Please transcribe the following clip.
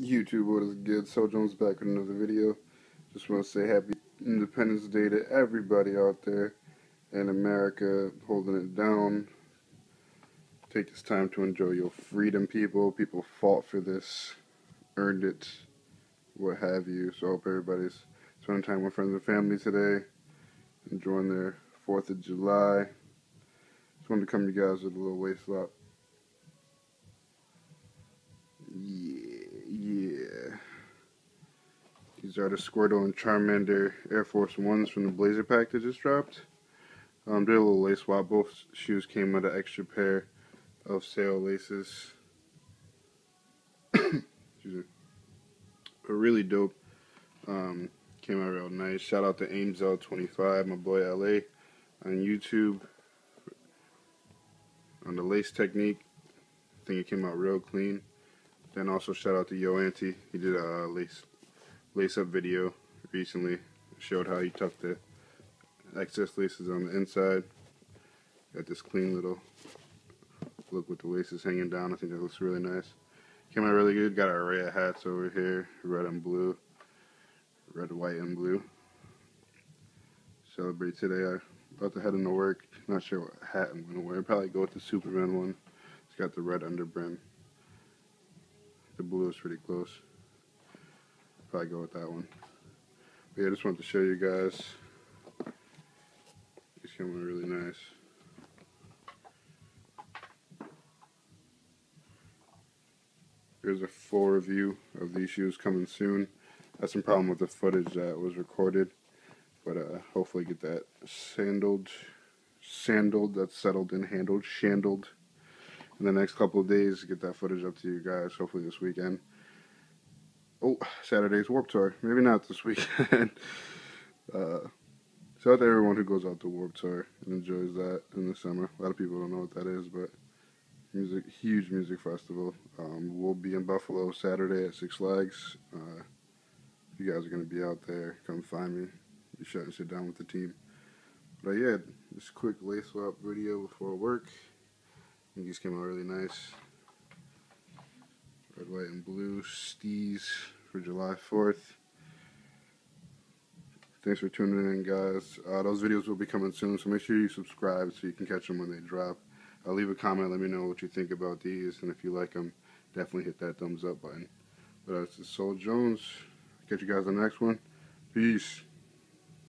YouTube, what is good? Sole Jones back with another video. Just want to say happy Independence Day to everybody out there in America holding it down. Take this time to enjoy your freedom, people. People fought for this, earned it, what have you. So I hope everybody's spending time with friends and family today, enjoying their 4th of July. Just wanted to come to you guys with a little lace swap. These are the Squirtle and Charmander Air Force Ones from the Blazer pack that just dropped. Um, did a little lace swap. Both shoes came with an extra pair of sale laces. But really dope. Um, came out real nice. Shout out to AimsL25, my boy LA, on YouTube. On the lace technique. I think it came out real clean. Then also shout out to Yo Auntie. He did a lace lace-up video recently. Showed how you tuck the excess laces on the inside. Got this clean little look with the laces hanging down. I think that looks really nice. Came out really good. Got our array of hats over here. Red and blue. Red, white, and blue. Celebrate today. I'm about to head into work. Not sure what hat I'm going to wear. Probably go with the Superman one. It's got the red underbrim. The blue is pretty close probably go with that one. But yeah, I just wanted to show you guys. These coming really nice. Here's a full review of these shoes coming soon. Had some problem with the footage that was recorded, but uh, hopefully get that sandaled, sandaled, that's settled and handled, shandled in the next couple of days. Get that footage up to you guys, hopefully this weekend. Oh, Saturday's Warped Tour. Maybe not this weekend. uh, shout out to everyone who goes out to Warped Tour and enjoys that in the summer. A lot of people don't know what that is, but music, huge music festival. Um, we'll be in Buffalo Saturday at Six Flags. Uh, you guys are going to be out there, come find me. Be sure to sit down with the team. But yeah, just quick lace swap video before work. These came out really nice red, white, and blue stees for July 4th. Thanks for tuning in, guys. Uh, those videos will be coming soon, so make sure you subscribe so you can catch them when they drop. Uh, leave a comment, let me know what you think about these, and if you like them, definitely hit that thumbs up button. But uh, this is Sole Jones. Catch you guys on the next one. Peace.